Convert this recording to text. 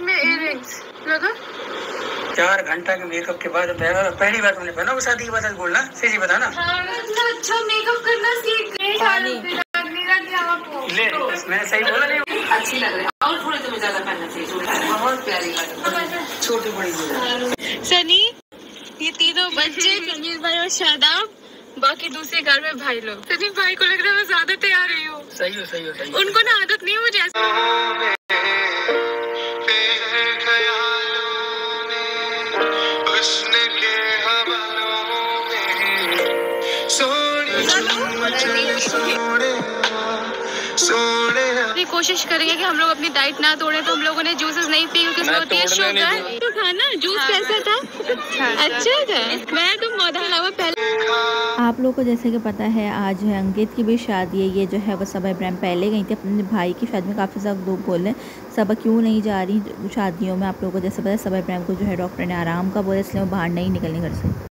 में इयररिंग्स लगा चार घंटा के मेकअप के बाद पहली बार तुमने पहना वो शादी के बाद बोलना सही बताना। हाँ इतना अच्छा मेकअप करना सीख ले मैंने सही बोला नहीं? अच्छी लग रही है। और थोड़ी तुम्हें ज़्यादा पहनना चाहिए बहुत प्यारी लग छोटी बड़ी सनी ये तीनों बच्चे कनीर भाई और शादाब बाकी दूसरे घर में भाई लोग। सनी भाई को लग रहा है मैं ज़्यादा तैयार रही हूँ। सही हो सही हो सही उनको ना आदत नहीं हो मुझे कोशिश करेंगे कि हम लोग अपनी डाइट ना तोड़े तो हम लोगों ने जूसेस नहीं पी क्योंकि उसमें होती है शुगर तो खाना जूस कैसा था? अच्छा था। मैं तो मौधा अलावा पहले आप लोगों को जैसे कि पता है आज जो है अंकित की भी शादी है ये जो है वो सब इब्राहिम पहले गई थी अपने भाई की शादी में काफ़ी ज़्यादा लोग बोल। रहे हैं सब क्यों नहीं जा रही शादियों में? आप लोगों को जैसे पता है सब इब्राहिम को जो है डॉक्टर ने आराम का बोला इसलिए वो बाहर नहीं निकलने घर से।